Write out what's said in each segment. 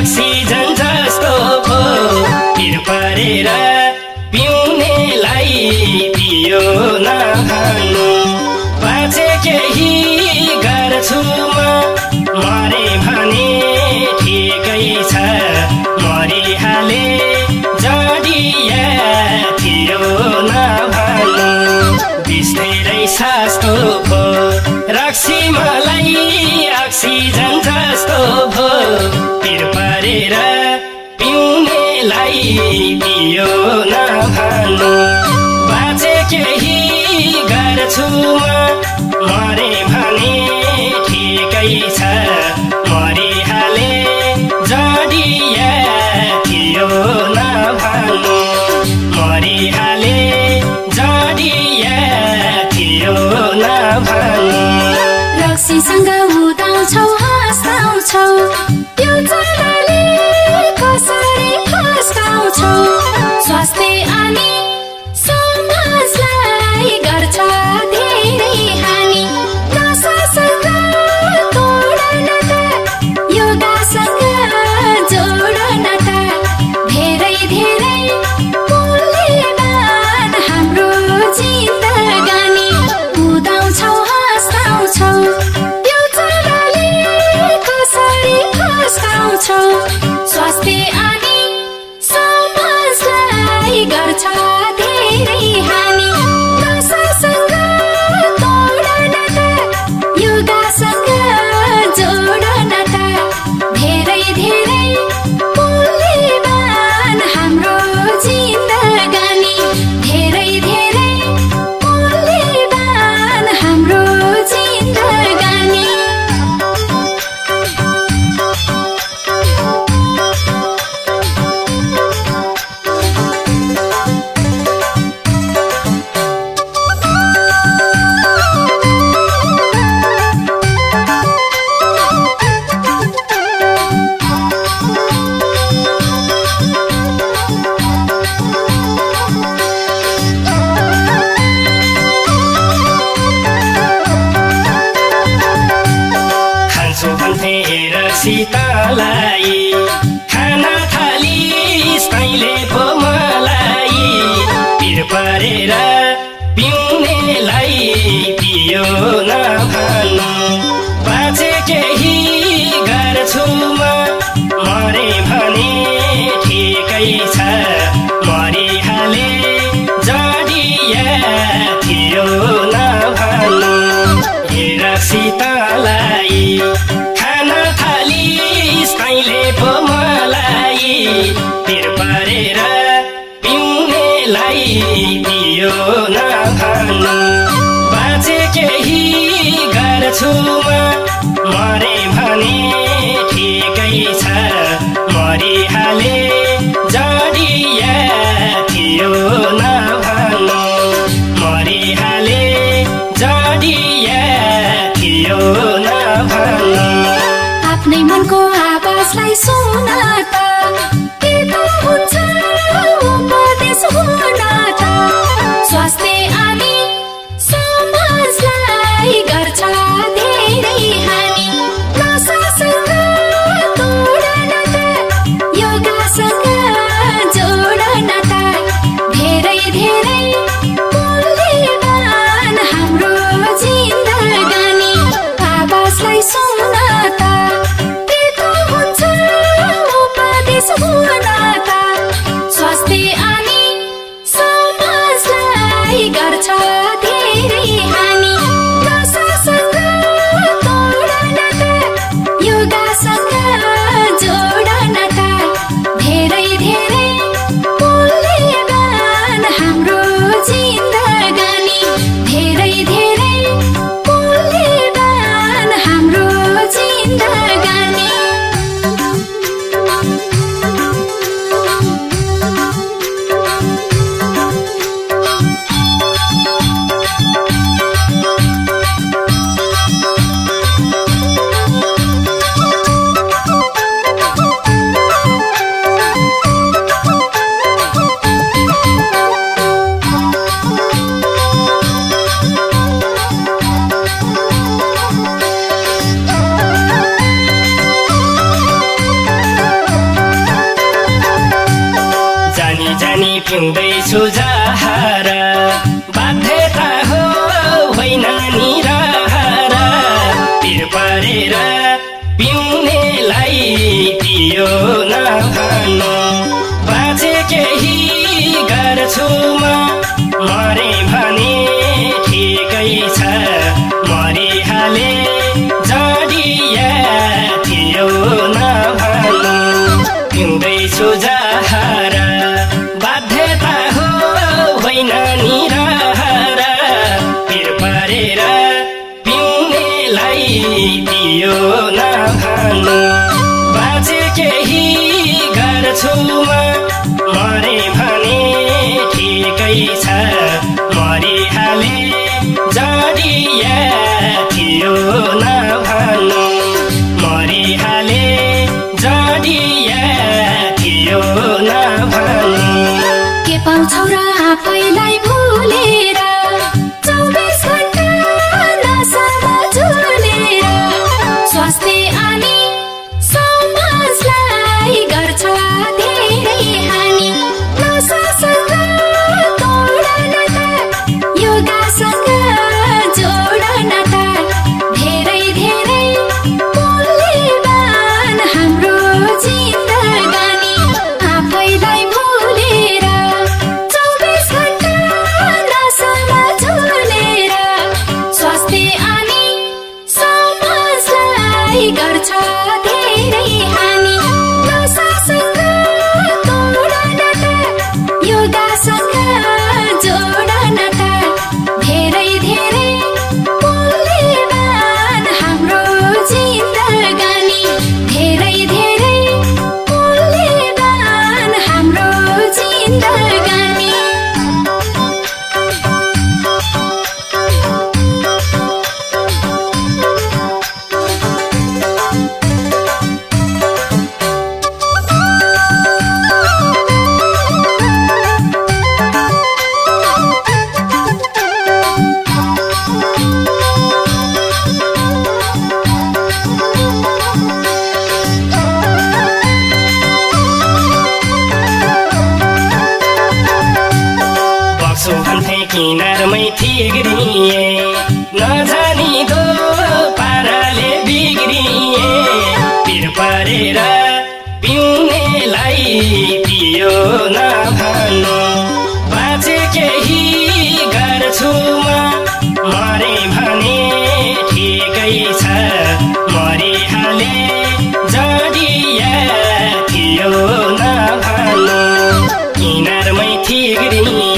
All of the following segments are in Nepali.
अक्सिजन जस्तो पो। तिर पारेर पिउनेलाई पियो नखानु बाजे केही गर्छु म मरे भने ठिकै छ। मरिहाले जडिया थियो नभानु। बिस्ते सास्तो भो। रक्सी मलाई अक्सिजन जस्तो भो। तिर परेर पिउनेलाई पियो नभानु बाजे केही गर्छु म मरे भा फेर सीतालाई खान थालिस् तैँले पो मलाई पिर परेर छु। मरे भने ठिकै छ। माग्दैछु जहारा। बाध्यता हो होइन निराहारा। तिर पारेर पिउनेलाई पियो नखानु पारेर पिउनेलाई दियो नखानु। बाजे केही गर्छु म मरे भने ठिकै छ। मरिहाले जडिया थियो नभानु। गर्छ पिर पारेर पिउनेलाई पियो नभानो बाँचे केही गर्छु म मरे भने ठिकै छ। मरिहाले जडिया थियो नभानो किनारमै ठिग्री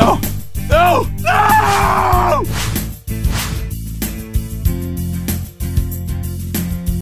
No.